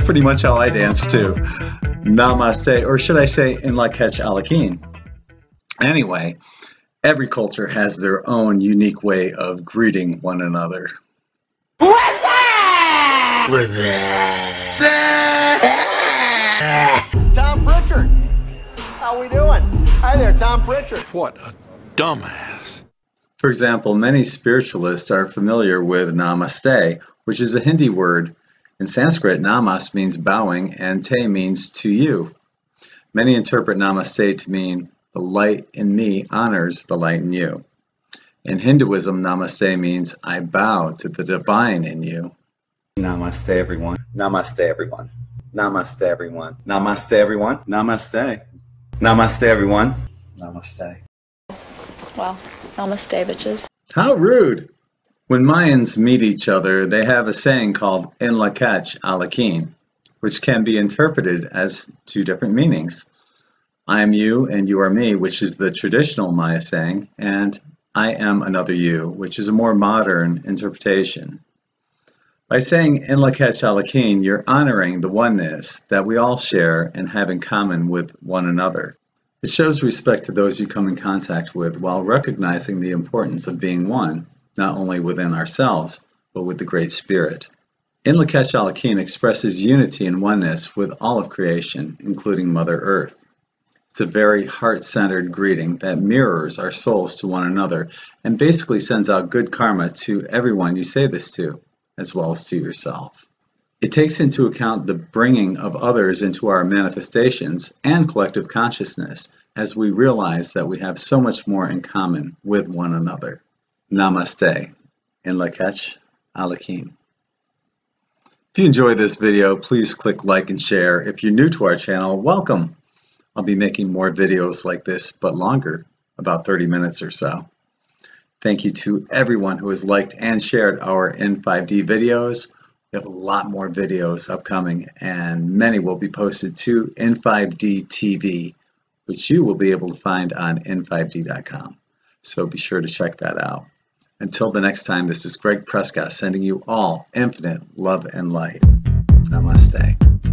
pretty much how I dance too. Namaste, or should I say, in Lak'ech Ala Anyway, every culture has their own unique way of greeting one another. What's that? What's that? Tom Pritchard. How we doing? Hi there, Tom Pritchard. What a dumbass. For example, many spiritualists are familiar with Namaste, which is a Hindi word. In Sanskrit, namas means bowing and te means to you. Many interpret namaste to mean the light in me honors the light in you. In Hinduism, namaste means I bow to the divine in you. Namaste, everyone. Namaste, everyone. Namaste, everyone. Namaste, everyone. Namaste. Namaste, everyone. Namaste. Well, namaste, bitches. How rude. When Mayans meet each other, they have a saying called En Ala K'in, which can be interpreted as two different meanings. I am you and you are me, which is the traditional Maya saying, and I am another you, which is a more modern interpretation. By saying En Ala K'in, you're honoring the oneness that we all share and have in common with one another. It shows respect to those you come in contact with while recognizing the importance of being one not only within ourselves, but with the Great Spirit. In Lak'ech Ala K'in expresses unity and oneness with all of creation, including Mother Earth. It's a very heart-centered greeting that mirrors our souls to one another and basically sends out good karma to everyone you say this to, as well as to yourself. It takes into account the bringing of others into our manifestations and collective consciousness as we realize that we have so much more in common with one another. Namaste in Lak'ech Ala K'in. If you enjoyed this video, please click like and share. If you're new to our channel, welcome. I'll be making more videos like this, but longer, about 30 minutes or so. Thank you to everyone who has liked and shared our In5D videos. We have a lot more videos upcoming, and many will be posted to In5D TV, which you will be able to find on in5d.com. So be sure to check that out. Until the next time, this is Gregg Prescott sending you all infinite love and light. Namaste.